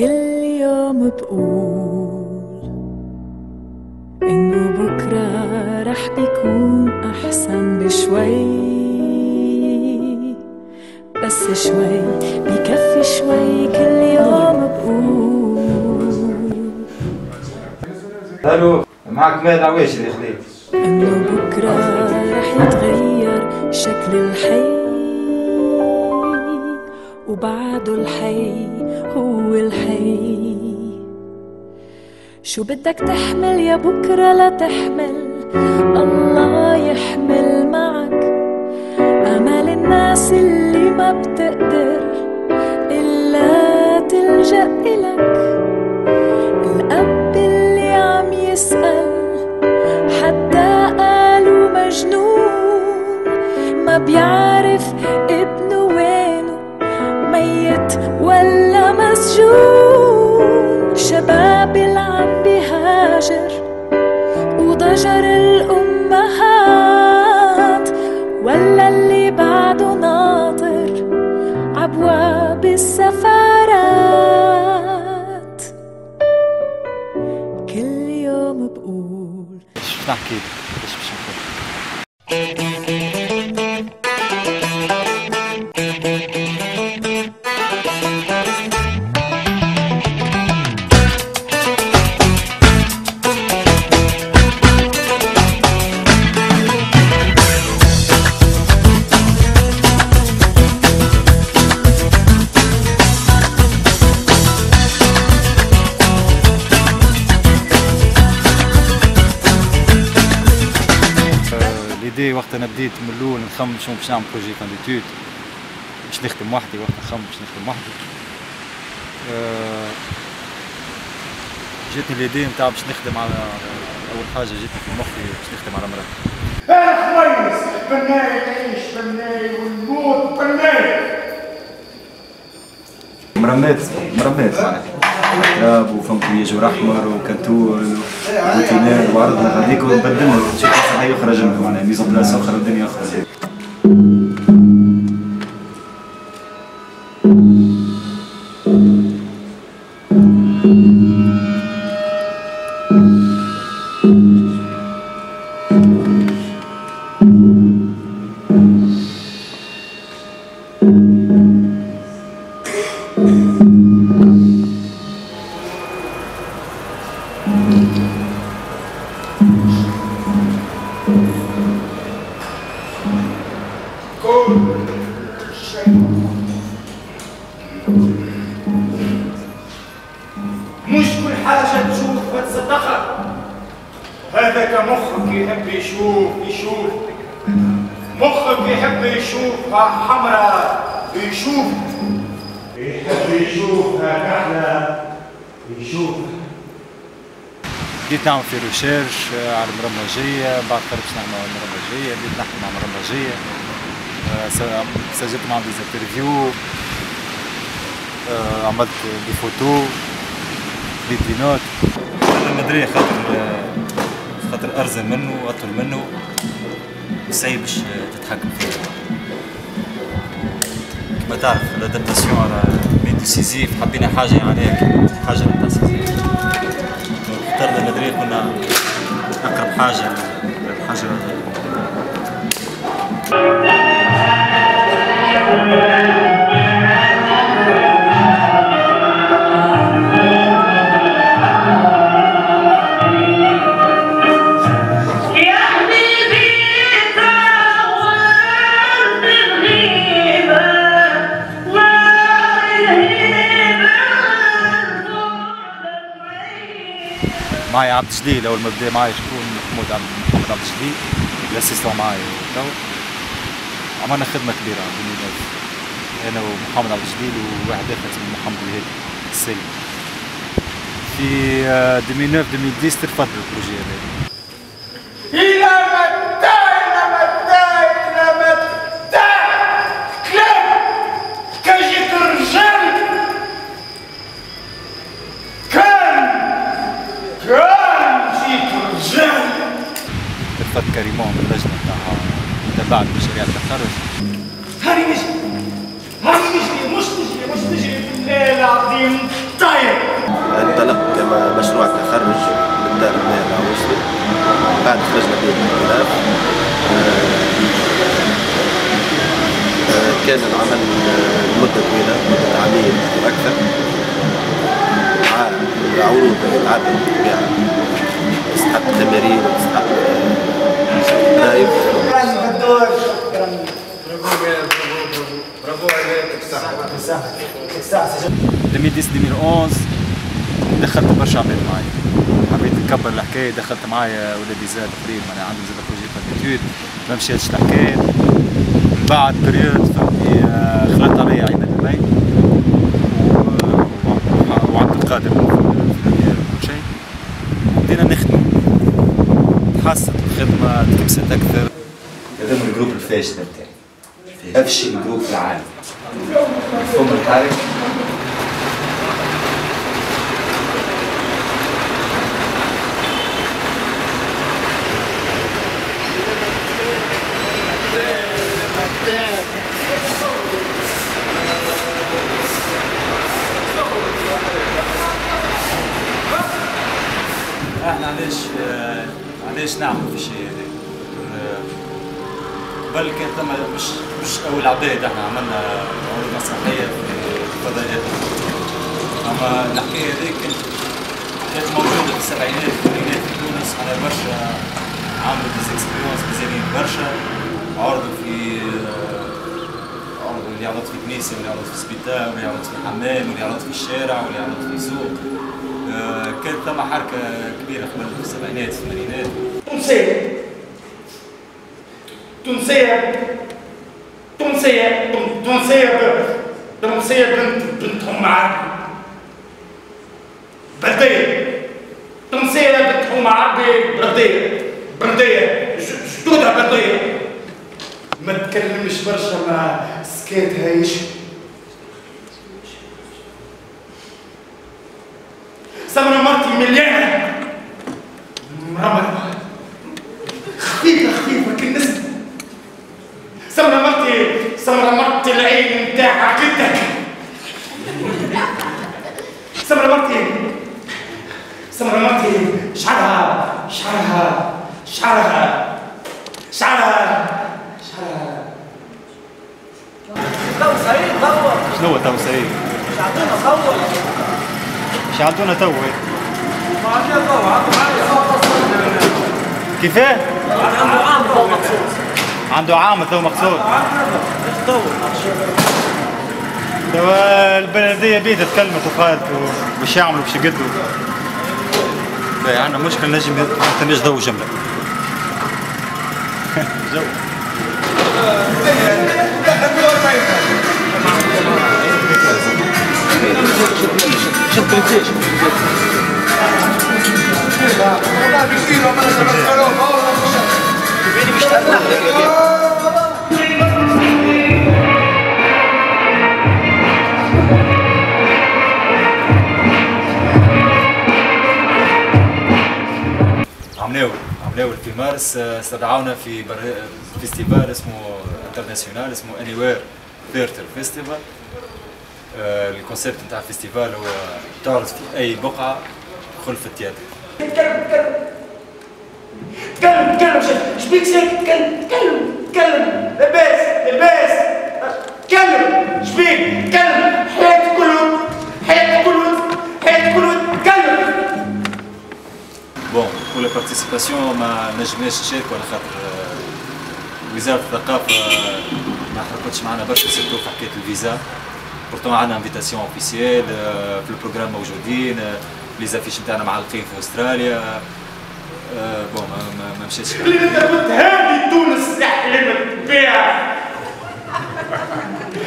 كل يوم بقول إنه بكرة رح بيكون أحسن بشوي. بس شوي بكفي شوي كل يوم بقول. ألو معك مال عواشر يا خليل إنه بكرة رح يتغير شكل الحي. وبعده الحي هو الحي. شو بدك تحمل يا بكرة لا تحمل الله يحمل معك. أمل الناس اللي ما بتقدر إلا تلجأ إلك عبواب السفارات. كل يوم بقول إيش نحكي؟ ليدي وقت أنا بديت من الأول نخمم شنو باش نعمل بروجي فان ديتود. باش نخدم وحدي وقت نخمم باش نخدم وحدي. آه، جاتني ليدي نتاع باش نخدم على أول حاجة جاتني في مخي باش نخدم على مراتي أنا كويس بناي نعيش بناي ونموت بناي. مرمات مرمات. معناها تراب وفم كياج احمر وكنتور وروتينات وعرضنا. غاديك وبدلنا شي حاجة يخرج منه معناها ميزون بلاس أخرى الدنيا أخرى كل شيء. مش كل حاجة تشوف وتصدقها هذاك مخك يحب يشوف يشوف. مخك يحب يشوفها حمراء يشوف. يحب يشوفها كحلة يشوف. بديت نعمل في ريشيرش على المرمجية بعد نعمل على المرمجية بديت نحكي مع مرمجية س- سجلت معهم دي انترفيو عملت دي فوتو دي دي نوت المدرية خاطر خاطر أرزل منه وأطول منه صعيب باش تتحكم فيه. كما تعرف الادابتاسيون راه مين ديسيزيف حبينا حاجة يعني حاجة نتاع سيزيف اخترنا المدرية كنا أقرب حاجة للحاجة معي عبد الجليل أول ما بدأ معي شكون؟ محمود عبد محمد عبد الجليل ال assistant معي تو عملنا خدمة كبيرة عند أنا ومحمد عبد الجليل وواحد آخر اسمه محمد الهادي السيد. في آه، 2009 2010 ترفض ال projet هذا. بعد خرجنا به باختلاف كان العمل آه، لمدة طويلة مدة عامين وأكثر مع عروض العدد بالطبيعة تستحق تمارين وتستحق آه، درايف دمي 2011 دخلت برشا عباد معايا. حبيت نكبر الحكاية دخلت معايا ولادي زاد قريب أنا عندهم زاد بروجي فاتيتود ما مشيتش الحكاية. من بعد بريود فهمتني آه، خلطت عليا عيد المي وعبد القادر شيء. بدينا نخدم. تحسنت الخدمة تكبست أكثر. هذا من الجروب الفاشل بتاعي. افشل جروب في العالم فهم الحركة إحنا علاش آه، علاش نعمل في الشيء هذا آه، بل كان ثم مش مش اول عباد إحنا عملنا عروض مسرحية في الفضائيات أما الحكاية هذه كانت كانت موجودة في السبعينات والثمانينات في تونس على برشا عملوا des expériences مزيانين برشا عرضوا في آه، عرضوا اللي يعرض في كنيسة واللي يعرض في سبيطار واللي يعرض في حمام واللي يعرض في الشارع واللي يعرض في سوق آه، كانت ثم حركة كبيرة قبل السبعينات الثمانينات تونسية. تونسية. تونسية. ب- تونسية بنت بنتهم عربي بلدية تونسية بنتهم عربي بلدية ش- شدودها بلدية ما تكلمش برشا مع سكات هايش سمرة مرتي مليانة مرمى. خفيفة خفيفة كالنسبة سمرة مرتي سمرة مرتي العين نتاعها جدك سمرة مرتي. سمرة مرتي شعرها شعرها شعرها شعرها شنو هو تو سعيد؟ مش عندنا تو كيفاه؟ عنده عام تو مقصود. توا البلدية بيدها تكلمت وقالت وش يعملوا باش يقدوا. باهي عندنا مشكلة نجم ما تنجش ضو جملة جو عملناول عملناول في مارس آه، استدعونا في. فيستيفال اسمه انترناسيونال اسمه اني وير theatre festival ال concept نتاع ال festival هو تعرض في أي بقعة خلف ال théâtre. تكلم تكلم. تكلم تكلم شبيك ساكت تكلم تكلم تكلم. لباس لباس تكلم. شبيك تكلم. حياتي كله حياتي كله حياتي كله تكلم. bon pour la participation ما نجمناش نشاركوا على خاطر آه، وزاره الثقافه آه، ما حركتش معنا برشا surtout في حكايه الفيزا pourtant عندنا invitation officielle في ال programme موجودين les affiches نتاعنا معلقين في استراليا bon ما, ما, مشيتش كنت هذه تونس حلمت بها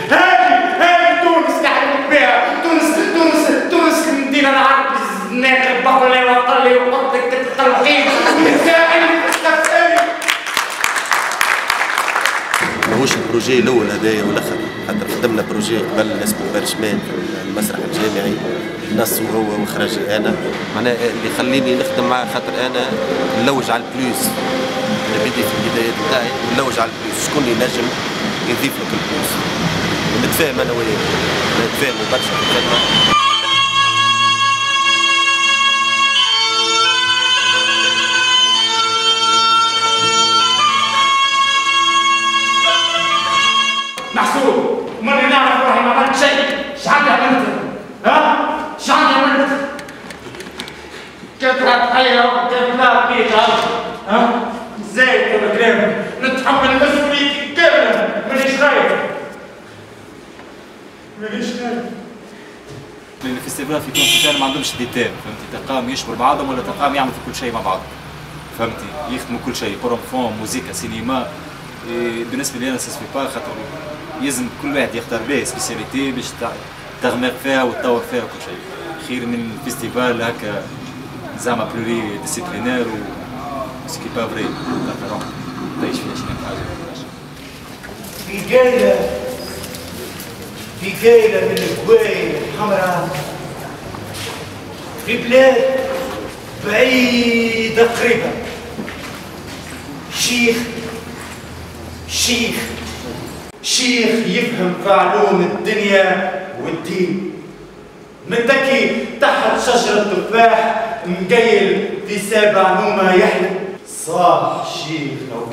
هذه هذه تونس حلمت بها تونس تونس تونس المدينة العربي الزناقه البقله وقلي والسائل والسائل ماهوش ال projet الأول هذايا والاخر خاطر خدمنا projet قبل اسمه parchemin في المسرح الجامعي. نص وهو وإخراجي أنا. معناها اللي يخليني نخدم معاه خاطر أنا نلوج على ال plus أنا بدي في البدايات نتاعي نلوج على ال plus شكون ينجم يضيف لك ال plus ونتفاهم أنا وياه نتفاهموا برشا في الخدمه دي تيم فهمتي؟ تلقاهم يشبروا بعضهم ولا تلقاهم يعملوا في كل شيء مع بعض؟ فهمتي؟ يخدموا كل شيء بروفون موزيكا سينما إيه، بالنسبة لي أنا سفي با خاطر يلزم كل واحد يختار به سبيسياليتي باش تغمق فيها وتطور فيها وكل شيء. خير من فيستيفال هكا زعما بلوري ديسيبلينير و سكي با فري تعيش فيها شنو حاجة. في قايلة في قايلة من القوايل الحمراء. في بلاد بعيدة قريبة. شيخ شيخ شيخ يفهم في علوم الدنيا والدين. متكي تحت شجرة تفاح مقيل في سابع نومة يحلم. صاح شيخ لو